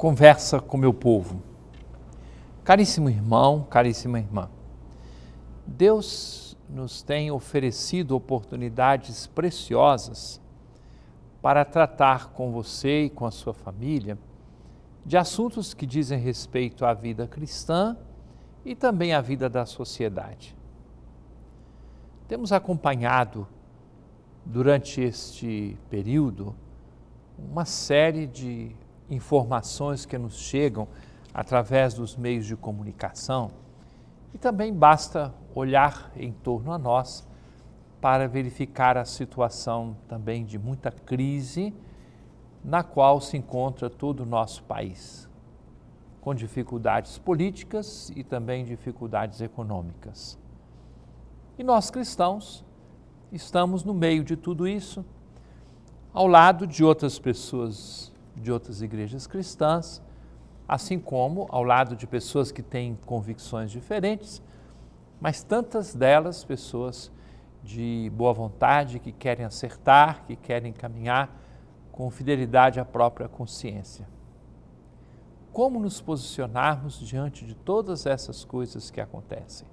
conversa com meu povo. Caríssimo irmão, caríssima irmã, Deus nos tem oferecido oportunidades preciosas para tratar com você e com a sua família de assuntos que dizem respeito à vida cristã e também à vida da sociedade. Temos acompanhado durante este período uma série de informações que nos chegam através dos meios de comunicação e também basta olhar em torno a nós para verificar a situação também de muita crise na qual se encontra todo o nosso país, com dificuldades políticas e também dificuldades econômicas. E nós cristãos estamos no meio de tudo isso, ao lado de outras pessoas de outras igrejas cristãs, assim como ao lado de pessoas que têm convicções diferentes, mas tantas delas pessoas de boa vontade, que querem acertar, que querem caminhar com fidelidade à própria consciência. Como nos posicionarmos diante de todas essas coisas que acontecem?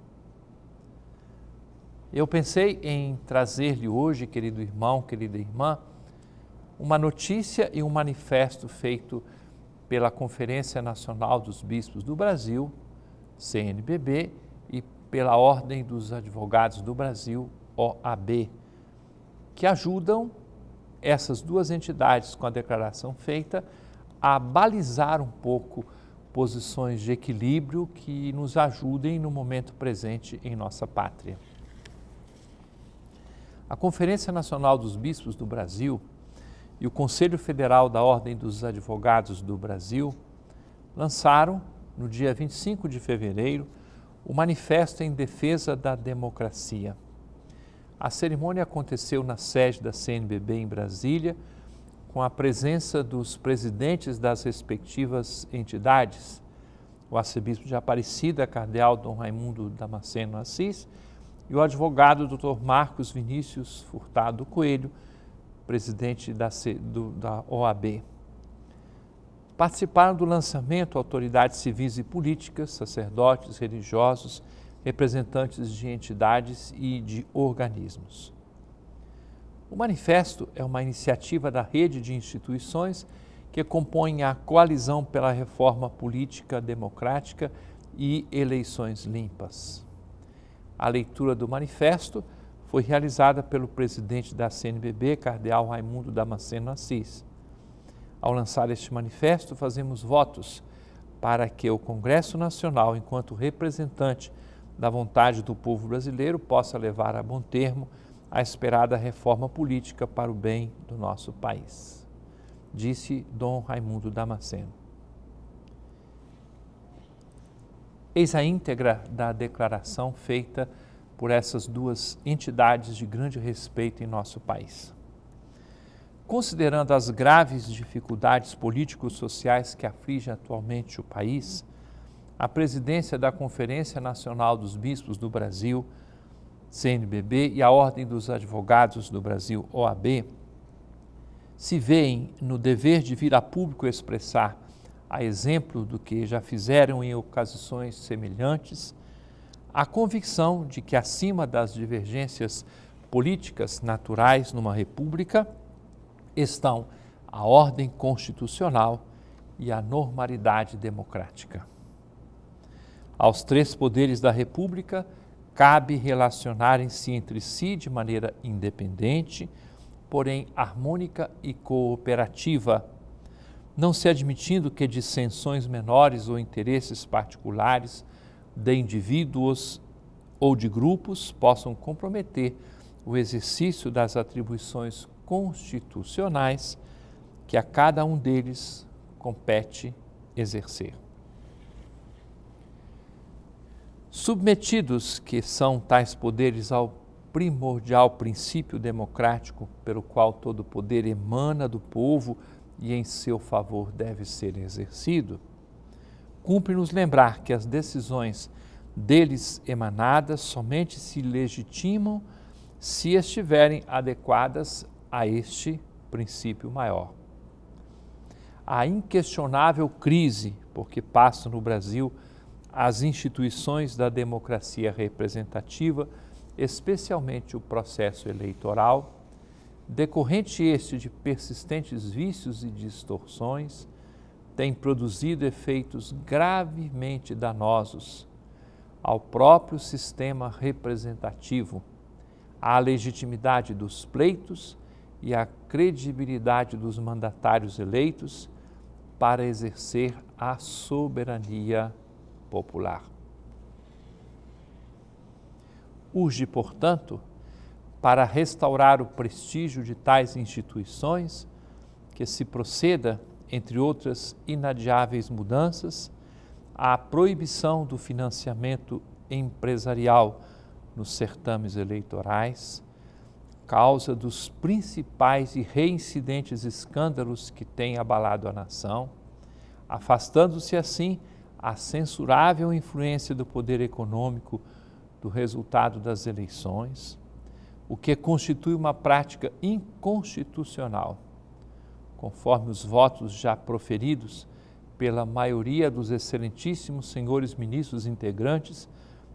Eu pensei em trazer-lhe hoje, querido irmão, querida irmã, uma notícia e um manifesto feito pela Conferência Nacional dos Bispos do Brasil, CNBB, e pela Ordem dos Advogados do Brasil, OAB, que ajudam essas duas entidades com a declaração feita a balizar um pouco posições de equilíbrio que nos ajudem no momento presente em nossa pátria. A Conferência Nacional dos Bispos do Brasil e o Conselho Federal da Ordem dos Advogados do Brasil lançaram, no dia 25 de fevereiro, o Manifesto em Defesa da Democracia. A cerimônia aconteceu na sede da CNBB em Brasília, com a presença dos presidentes das respectivas entidades, o arcebispo de Aparecida, cardeal Dom Raimundo Damasceno Assis, e o advogado Dr. Marcos Vinícius Furtado Coelho, presidente da, do, da OAB. Participaram do lançamento autoridades civis e políticas, sacerdotes, religiosos, representantes de entidades e de organismos. O manifesto é uma iniciativa da rede de instituições que compõem a Coalizão pela Reforma Política Democrática e Eleições Limpas. A leitura do manifesto foi realizada pelo presidente da CNBB, Cardeal Raimundo Damasceno Assis. Ao lançar este manifesto, fazemos votos para que o Congresso Nacional, enquanto representante da vontade do povo brasileiro, possa levar a bom termo a esperada reforma política para o bem do nosso país. Disse Dom Raimundo Damasceno. Eis a íntegra da declaração feita por essas duas entidades de grande respeito em nosso país. Considerando as graves dificuldades políticos-sociais que afligem atualmente o país, a presidência da Conferência Nacional dos Bispos do Brasil, CNBB, e a Ordem dos Advogados do Brasil, OAB, se veem no dever de vir a público expressar a exemplo do que já fizeram em ocasiões semelhantes, a convicção de que, acima das divergências políticas naturais numa república, estão a ordem constitucional e a normalidade democrática. Aos três poderes da República cabe relacionarem-se entre si de maneira independente, porém harmônica e cooperativa não se admitindo que dissensões menores ou interesses particulares de indivíduos ou de grupos possam comprometer o exercício das atribuições constitucionais que a cada um deles compete exercer. Submetidos que são tais poderes ao primordial princípio democrático pelo qual todo poder emana do povo e em seu favor deve ser exercido, cumpre-nos lembrar que as decisões deles emanadas somente se legitimam se estiverem adequadas a este princípio maior. a inquestionável crise por que passam no Brasil as instituições da democracia representativa, especialmente o processo eleitoral, decorrente este de persistentes vícios e distorções, tem produzido efeitos gravemente danosos ao próprio sistema representativo, à legitimidade dos pleitos e à credibilidade dos mandatários eleitos para exercer a soberania popular. Urge, portanto, para restaurar o prestígio de tais instituições, que se proceda, entre outras inadiáveis mudanças, à proibição do financiamento empresarial nos certames eleitorais, causa dos principais e reincidentes escândalos que têm abalado a nação, afastando-se assim a censurável influência do poder econômico do resultado das eleições, o que constitui uma prática inconstitucional, conforme os votos já proferidos pela maioria dos excelentíssimos senhores ministros integrantes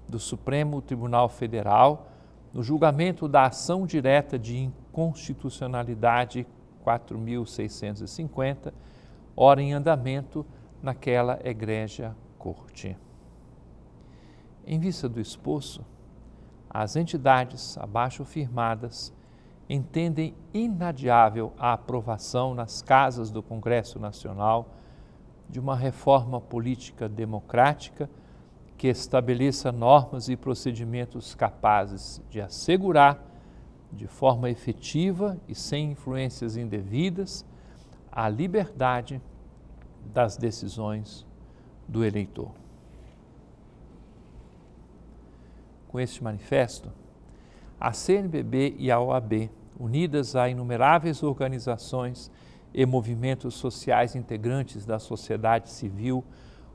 do Supremo Tribunal Federal no julgamento da ação direta de inconstitucionalidade 4650, ora em andamento naquela egrégia corte. Em vista do exposto, as entidades abaixo firmadas entendem inadiável a aprovação nas casas do Congresso Nacional de uma reforma política democrática que estabeleça normas e procedimentos capazes de assegurar, de forma efetiva e sem influências indevidas, a liberdade das decisões do eleitor. Com este manifesto, a CNBB e a OAB, unidas a inumeráveis organizações e movimentos sociais integrantes da sociedade civil,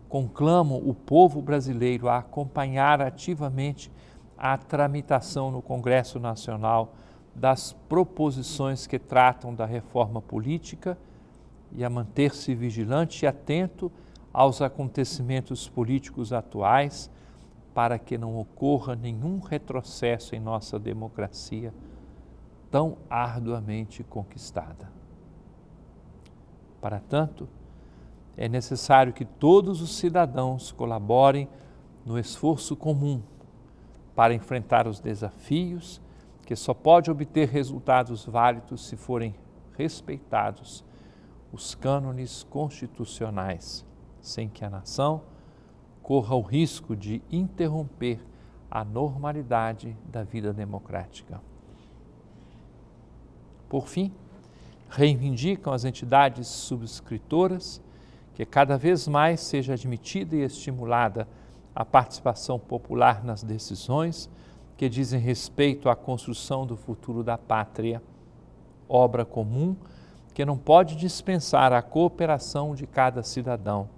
conclamo o povo brasileiro a acompanhar ativamente a tramitação no Congresso Nacional das proposições que tratam da reforma política e a manter-se vigilante e atento aos acontecimentos políticos atuais para que não ocorra nenhum retrocesso em nossa democracia tão arduamente conquistada. Para tanto, é necessário que todos os cidadãos colaborem no esforço comum para enfrentar os desafios que só pode obter resultados válidos se forem respeitados os cânones constitucionais, sem que a nação corra o risco de interromper a normalidade da vida democrática. Por fim, reivindicam as entidades subscritoras que cada vez mais seja admitida e estimulada a participação popular nas decisões que dizem respeito à construção do futuro da pátria, obra comum que não pode dispensar a cooperação de cada cidadão,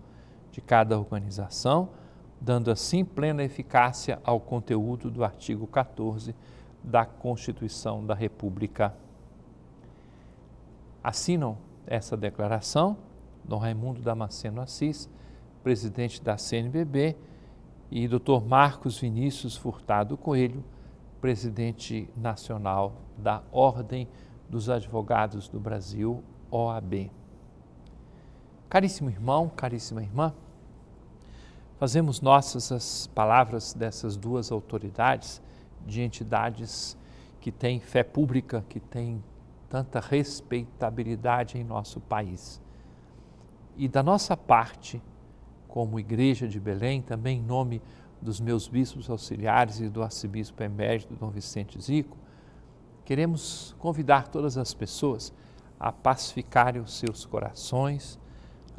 de cada organização, dando assim plena eficácia ao conteúdo do artigo 14 da Constituição da República. Assinam essa declaração Dom Raimundo Damasceno Assis, presidente da CNBB, e Dr. Marcos Vinícius Furtado Coelho, presidente nacional da Ordem dos Advogados do Brasil, OAB. Caríssimo irmão, caríssima irmã, fazemos nossas as palavras dessas duas autoridades de entidades que têm fé pública, que têm tanta respeitabilidade em nosso país. E da nossa parte, como Igreja de Belém, também em nome dos meus bispos auxiliares e do arcebispo emérito Dom Vicente Zico, queremos convidar todas as pessoas a pacificarem os seus corações,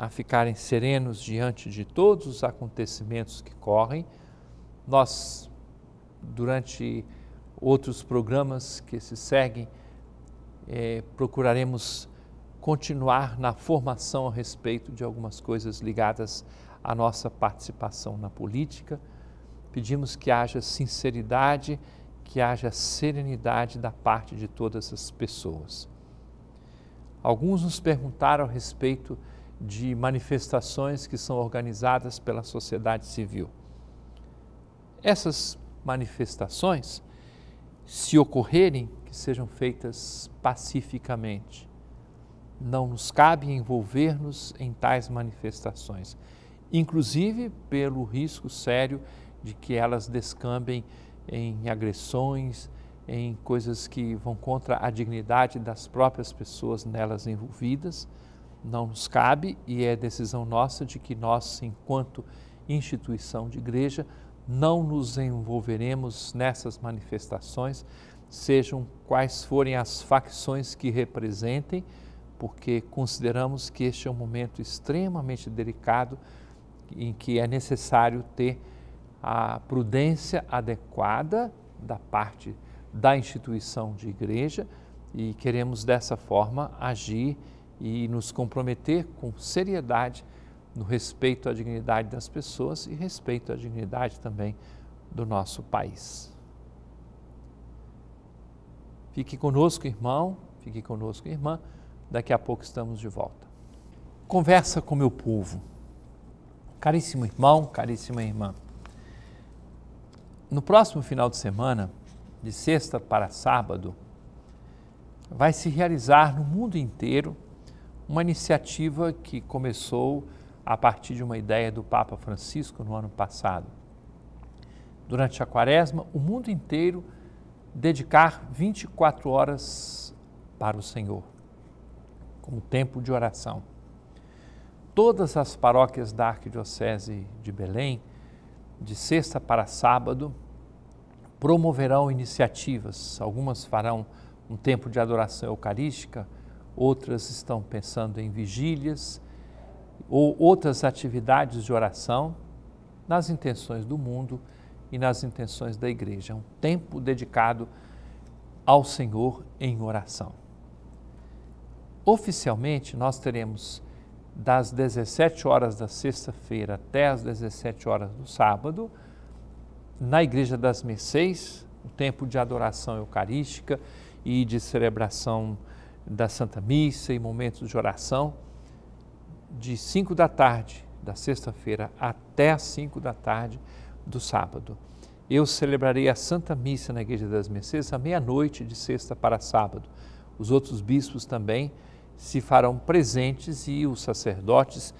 a ficarem serenos diante de todos os acontecimentos que correm. Nós, durante outros programas que se seguem, eh, procuraremos continuar na formação a respeito de algumas coisas ligadas à nossa participação na política. Pedimos que haja sinceridade, que haja serenidade da parte de todas as pessoas. Alguns nos perguntaram a respeito de manifestações que são organizadas pela sociedade civil. Essas manifestações, se ocorrerem, que sejam feitas pacificamente. Não nos cabe envolver-nos em tais manifestações, inclusive pelo risco sério de que elas descambem em agressões, em coisas que vão contra a dignidade das próprias pessoas nelas envolvidas. Não nos cabe e é decisão nossa de que nós, enquanto instituição de igreja, não nos envolveremos nessas manifestações, sejam quais forem as facções que representem, porque consideramos que este é um momento extremamente delicado em que é necessário ter a prudência adequada da parte da instituição de igreja e queremos dessa forma agir e nos comprometer com seriedade no respeito à dignidade das pessoas e respeito à dignidade também do nosso país. Fique conosco, irmão, fique conosco, irmã. Daqui a pouco estamos de volta. Conversa com meu povo. Caríssimo irmão, caríssima irmã. No próximo final de semana, de sexta para sábado, vai se realizar no mundo inteiro uma iniciativa que começou a partir de uma ideia do Papa Francisco no ano passado. Durante a quaresma, o mundo inteiro dedicar 24 horas para o Senhor, como tempo de oração. Todas as paróquias da Arquidiocese de Belém, de sexta para sábado, promoverão iniciativas. Algumas farão um tempo de adoração eucarística, outras estão pensando em vigílias ou outras atividades de oração nas intenções do mundo e nas intenções da igreja. É um tempo dedicado ao Senhor em oração. Oficialmente, nós teremos das 17 horas da sexta-feira até as 17 horas do sábado, na Igreja das Mercês, o tempo de adoração eucarística e de celebração da Santa Missa e momentos de oração, de 5 da tarde da sexta-feira até as 5 da tarde do sábado. Eu celebrarei a Santa Missa na Igreja das Mercês à meia-noite de sexta para sábado. Os outros bispos também se farão presentes e os sacerdotes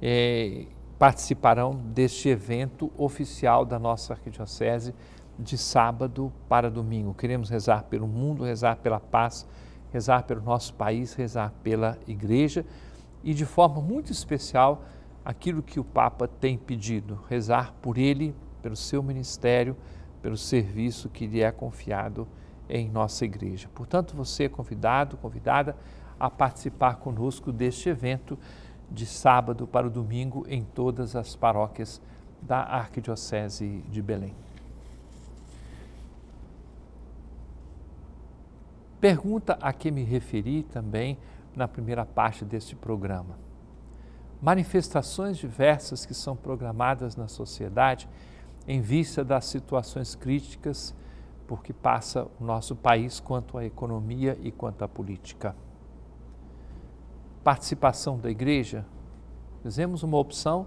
eh, participarão deste evento oficial da nossa arquidiocese de sábado para domingo. Queremos rezar pelo mundo, rezar pela paz, rezar pelo nosso país, rezar pela igreja e de forma muito especial aquilo que o Papa tem pedido, rezar por ele, pelo seu ministério, pelo serviço que lhe é confiado em nossa igreja. Portanto, você é convidado, convidada a participar conosco deste evento de sábado para o domingo em todas as paróquias da Arquidiocese de Belém. Pergunta a que me referi também na primeira parte deste programa manifestações diversas que são programadas na sociedade em vista das situações críticas por que passa o nosso país quanto à economia e quanto à política. Participação da igreja, fizemos uma opção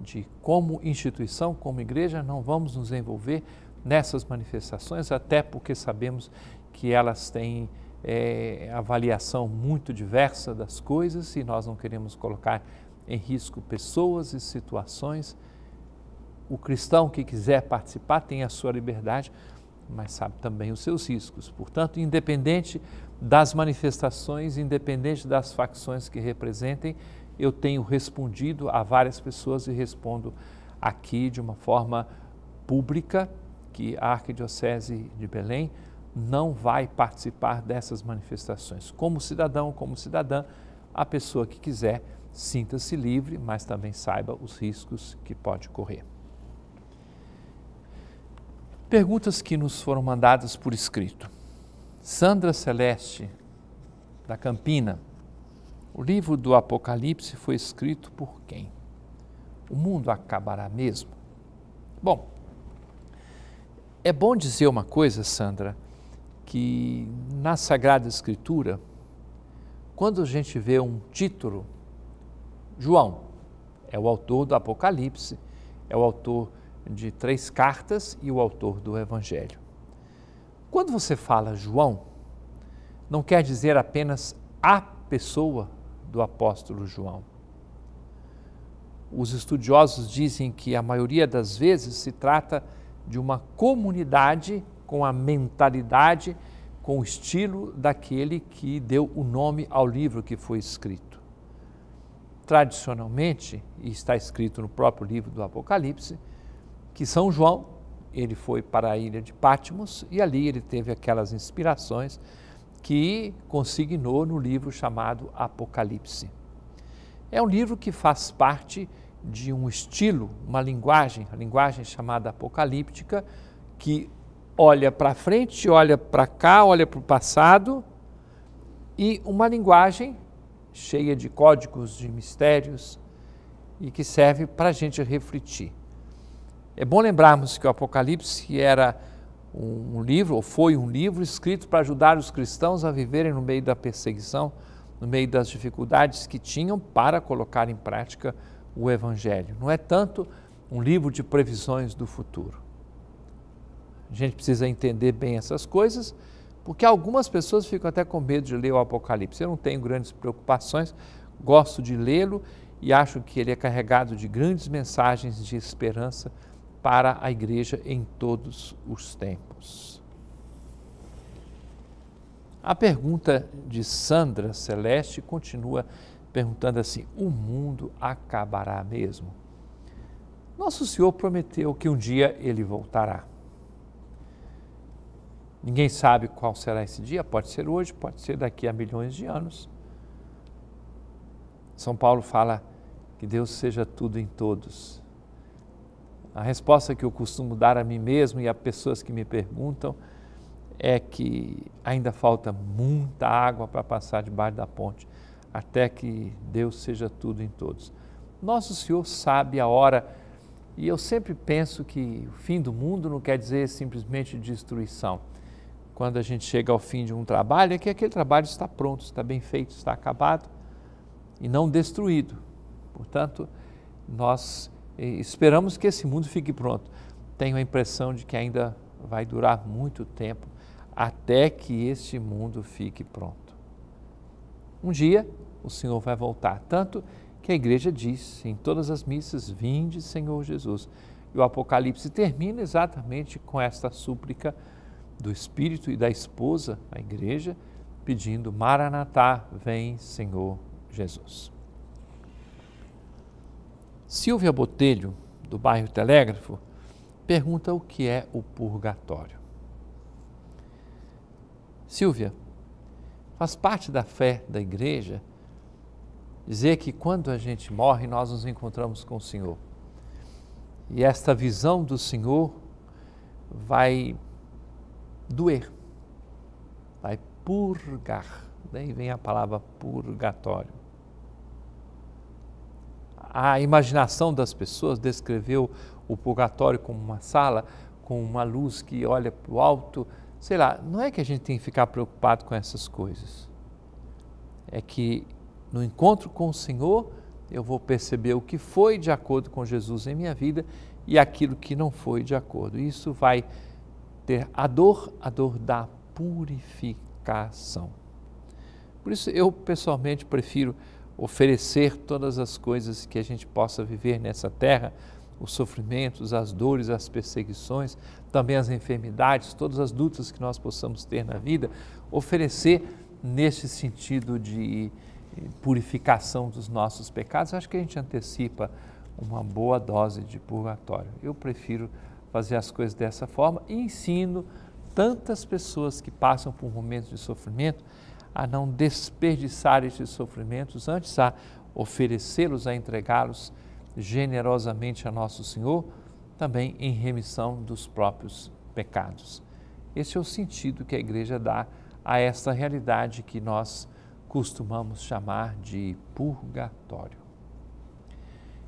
de como instituição, como igreja, não vamos nos envolver nessas manifestações, até porque sabemos que elas têm é, avaliação muito diversa das coisas e nós não queremos colocar em risco pessoas e situações. O cristão que quiser participar tem a sua liberdade, mas sabe também os seus riscos. Portanto, independente das manifestações, independente das facções que representem, eu tenho respondido a várias pessoas e respondo aqui de uma forma pública que a Arquidiocese de Belém não vai participar dessas manifestações. Como cidadão, como cidadã, a pessoa que quiser sinta-se livre, mas também saiba os riscos que pode correr. Perguntas que nos foram mandadas por escrito. Sandra Celeste, da Campina. O livro do Apocalipse foi escrito por quem? O mundo acabará mesmo? Bom, é bom dizer uma coisa, Sandra, que na Sagrada Escritura, quando a gente vê um título João é o autor do Apocalipse, é o autor de três cartas e o autor do Evangelho. Quando você fala João, não quer dizer apenas a pessoa do apóstolo João. Os estudiosos dizem que a maioria das vezes se trata de uma comunidade com a mentalidade, com o estilo daquele que deu o nome ao livro que foi escrito. Tradicionalmente, e está escrito no próprio livro do Apocalipse, que São João, ele foi para a ilha de Patmos e ali ele teve aquelas inspirações que consignou no livro chamado Apocalipse. É um livro que faz parte de um estilo, uma linguagem, a linguagem chamada apocalíptica, que olha para frente, olha para cá, olha para o passado, e uma linguagem cheia de códigos, de mistérios, e que serve para a gente refletir. É bom lembrarmos que o Apocalipse era um livro, ou foi um livro, escrito para ajudar os cristãos a viverem no meio da perseguição, no meio das dificuldades que tinham para colocar em prática o Evangelho. Não é tanto um livro de previsões do futuro. A gente precisa entender bem essas coisas, porque algumas pessoas ficam até com medo de ler o Apocalipse. Eu não tenho grandes preocupações, gosto de lê-lo e acho que ele é carregado de grandes mensagens de esperança para a igreja em todos os tempos. A pergunta de Sandra Celeste continua perguntando assim: o mundo acabará mesmo? Nosso Senhor prometeu que um dia ele voltará. Ninguém sabe qual será esse dia, pode ser hoje, pode ser daqui a milhões de anos. São Paulo fala que Deus seja tudo em todos. A resposta que eu costumo dar a mim mesmo e a pessoas que me perguntam é que ainda falta muita água para passar debaixo da ponte até que Deus seja tudo em todos. Nosso Senhor sabe a hora, e eu sempre penso que o fim do mundo não quer dizer simplesmente destruição. Quando a gente chega ao fim de um trabalho, é que aquele trabalho está pronto, está bem feito, está acabado e não destruído. Portanto, nós eh, esperamos que esse mundo fique pronto. Tenho a impressão de que ainda vai durar muito tempo até que este mundo fique pronto. Um dia o Senhor vai voltar. Tanto que a igreja diz em todas as missas: Vinde, Senhor Jesus. E o Apocalipse termina exatamente com esta súplica do Espírito e da esposa, a igreja, pedindo: Maranatá, vem, Senhor Jesus. Silvia Botelho, do bairro Telégrafo, pergunta o que é o purgatório. Silvia, faz parte da fé da igreja dizer que quando a gente morre, nós nos encontramos com o Senhor. E esta visão do Senhor vai doer, vai purgar. Daí vem a palavra purgatório. A imaginação das pessoas descreveu o purgatório como uma sala com uma luz que olha para o alto. Sei lá, não é que a gente tem que ficar preocupado com essas coisas. É que no encontro com o Senhor, eu vou perceber o que foi de acordo com Jesus em minha vida e aquilo que não foi de acordo. Isso vai ter a dor, a dor da purificação. Por isso, eu pessoalmente prefiro oferecer todas as coisas que a gente possa viver nessa terra, os sofrimentos, as dores, as perseguições, também as enfermidades, todas as lutas que nós possamos ter na vida, oferecer nesse sentido de purificação dos nossos pecados, acho que a gente antecipa uma boa dose de purgatório. Eu prefiro fazer as coisas dessa forma e ensino tantas pessoas que passam por momentos de sofrimento a não desperdiçar esses sofrimentos, antes a oferecê-los, a entregá-los generosamente a nosso Senhor, também em remissão dos próprios pecados. Esse é o sentido que a igreja dá a esta realidade que nós costumamos chamar de purgatório.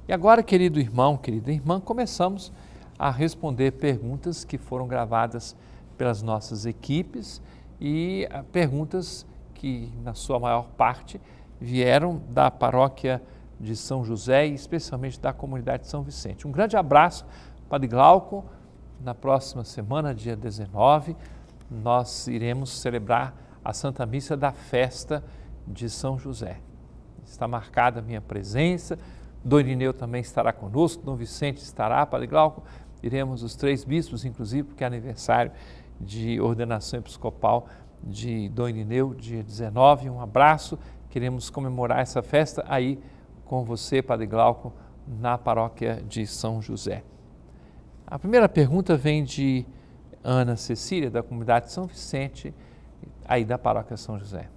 E agora, querido irmão, querida irmã, começamos a responder perguntas que foram gravadas pelas nossas equipes e ah, perguntas que, na sua maior parte, vieram da paróquia de São José e especialmente da comunidade de São Vicente. Um grande abraço, Padre Glauco. Na próxima semana, dia 19, nós iremos celebrar a Santa Missa da festa de São José. Está marcada a minha presença, Dom Irineu também estará conosco, Dom Vicente estará, Padre Glauco, iremos os três bispos, inclusive, porque é aniversário de ordenação episcopal de Dom Irineu, dia 19. Um abraço, queremos comemorar essa festa aí com você, Padre Glauco, na paróquia de São José. A primeira pergunta vem de Ana Cecília, da comunidade São Vicente, aí da paróquia São José.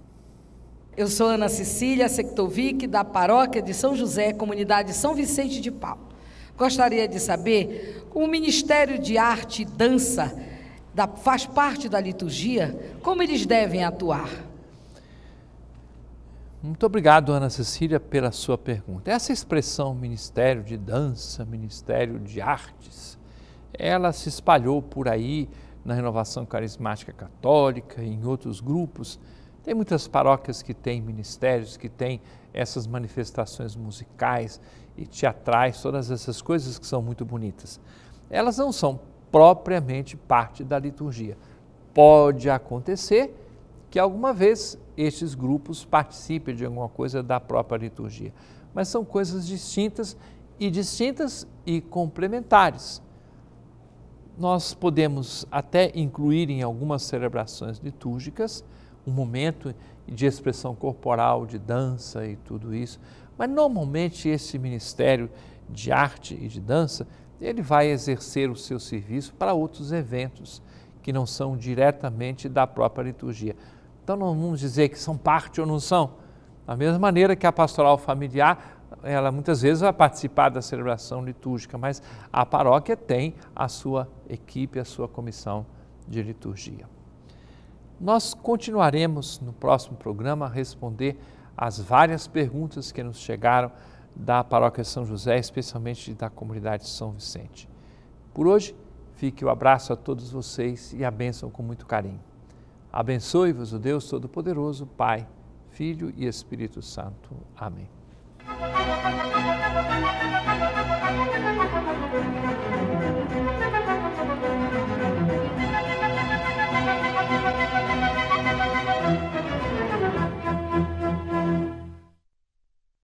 Eu sou Ana Cecília Sectovic, da paróquia de São José, comunidade São Vicente de Paulo. Gostaria de saber como o Ministério de Arte e Dança da, faz parte da liturgia, como eles devem atuar? Muito obrigado, Ana Cecília, pela sua pergunta. Essa expressão Ministério de Dança, Ministério de Artes, ela se espalhou por aí na Renovação Carismática Católica, em outros grupos. Tem muitas paróquias que têm ministérios, que têm essas manifestações musicais e teatrais, todas essas coisas que são muito bonitas. Elas não são propriamente parte da liturgia. Pode acontecer que alguma vez estes grupos participem de alguma coisa da própria liturgia, mas são coisas distintas e distintas e complementares. Nós podemos até incluir em algumas celebrações litúrgicas um momento de expressão corporal, de dança e tudo isso, mas normalmente esse ministério de arte e de dança ele vai exercer o seu serviço para outros eventos que não são diretamente da própria liturgia. Então não vamos dizer que são parte ou não são. Da mesma maneira que a pastoral familiar, ela muitas vezes vai participar da celebração litúrgica, mas a paróquia tem a sua equipe, a sua comissão de liturgia. Nós continuaremos no próximo programa a responder as várias perguntas que nos chegaram da Paróquia São José, especialmente da comunidade São Vicente. Por hoje, fique o abraço a todos vocês e a bênção com muito carinho. Abençoe-vos o Deus Todo-Poderoso, Pai, Filho e Espírito Santo. Amém.